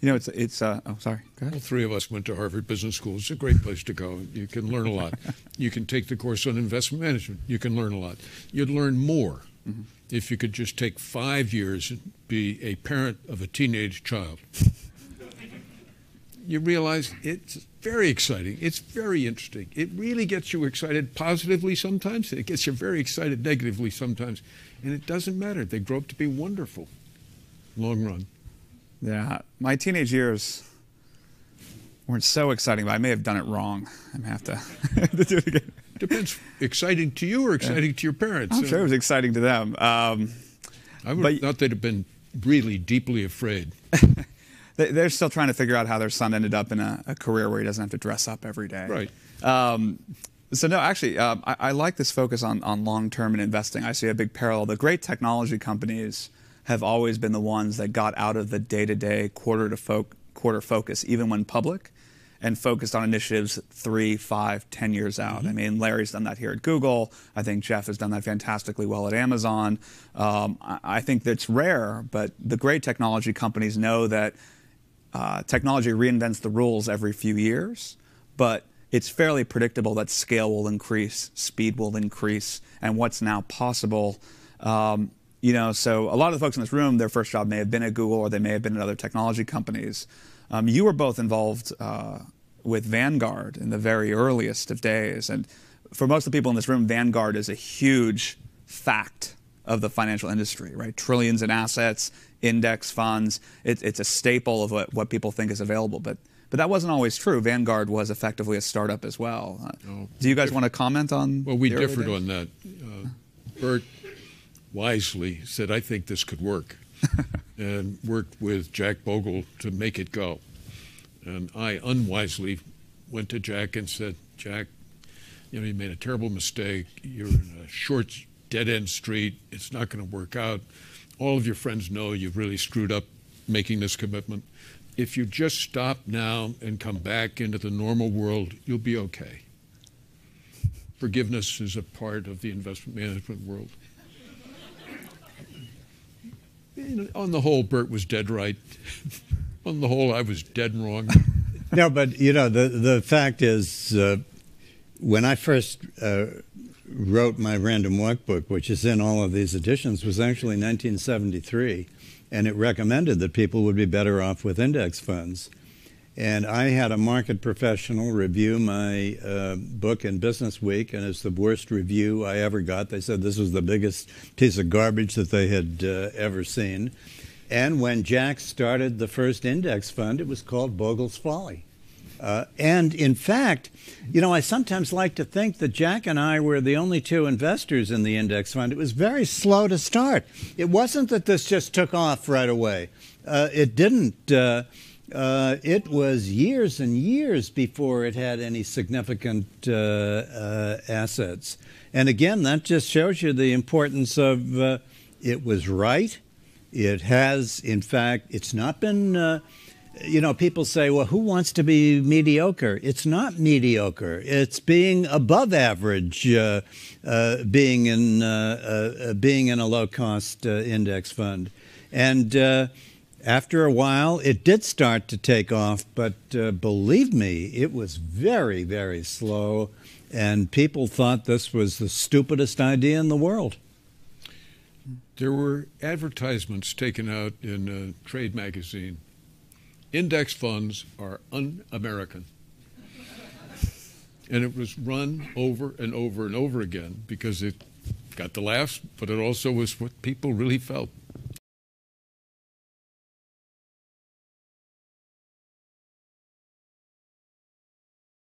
You know, it's it's. Uh, oh, sorry. Go ahead. All three of us went to Harvard Business School. It's a great place to go. You can learn a lot. you can take the course on investment management. You can learn a lot. You'd learn more mm-hmm. if you could just take five years and be a parent of a teenage child. you realize it's very exciting. It's very interesting. It really gets you excited positively sometimes. It gets you very excited negatively sometimes. And it doesn't matter. They grow up to be wonderful. Long run. Yeah, my teenage years weren't so exciting, but I may have done it wrong. I'm have to, have to do it again. Depends. Exciting to you or exciting yeah. to your parents? I'm sure it was exciting to them. Um, I would but, thought they'd have been really deeply afraid. they're still trying to figure out how their son ended up in a, a, career where he doesn't have to dress up every day. Right. Um, so no, actually, um, I, I, like this focus on, on long-term and investing. I see a big parallel. The great technology companies have always been the ones that got out of the day-to-day quarter to fo quarter focus, even when public, and focused on initiatives three, five, ten years out. Mm -hmm. I mean, Larry's done that here at Google. I think Jeff has done that fantastically well at Amazon. Um, I, I, think that's rare, but the great technology companies know that uh, technology reinvents the rules every few years, but it's fairly predictable that scale will increase, speed will increase, and what's now possible um, you know, so a lot of the folks in this room, their first job may have been at Google or they may have been at other technology companies. Um, you were both involved uh, with Vanguard in the very earliest of days. And for most of the people in this room, Vanguard is a huge fact of the financial industry, right? Trillions in assets, index funds. It, it's a staple of what, what people think is available. But but that wasn't always true. Vanguard was effectively a startup as well. Uh, oh, do you guys want to comment on? Well, we differed on that. Uh, Burt wisely said, I think this could work, and worked with Jack Bogle to make it go. And I unwisely went to Jack and said, Jack, you know, you made a terrible mistake. You're in a short, dead end street. It's not going to work out. All of your friends know you've really screwed up making this commitment. If you just stop now and come back into the normal world, you'll be okay. Forgiveness is a part of the investment management world on the whole, Burt was dead right. on the whole, I was dead wrong. no, but you know, the the fact is, uh, when I first uh, wrote my random walk book, which is in all of these editions, was actually 1973, and it recommended that people would be better off with index funds. And I had a market professional review my uh, book in Business Week, and it's the worst review I ever got. They said this was the biggest piece of garbage that they had uh, ever seen. And when Jack started the first index fund, it was called Bogle's Folly. Uh, and in fact, you know, I sometimes like to think that Jack and I were the only two investors in the index fund. It was very slow to start. It wasn't that this just took off right away. Uh, it didn't. Uh, uh, it was years and years before it had any significant uh, uh, assets. And again, that just shows you the importance of it was right. It has, in fact, it's not been, you know, people say, well, who wants to be mediocre? It's not mediocre. It's being above average, uh, uh being, in, uh, uh, being in a low cost index fund. And after a while, it did start to take off, but uh, believe me, it was very, very slow, and people thought this was the stupidest idea in the world. There were advertisements taken out in a trade magazine. Index funds are un American. and it was run over and over and over again because it got the laughs, but it also was what people really felt.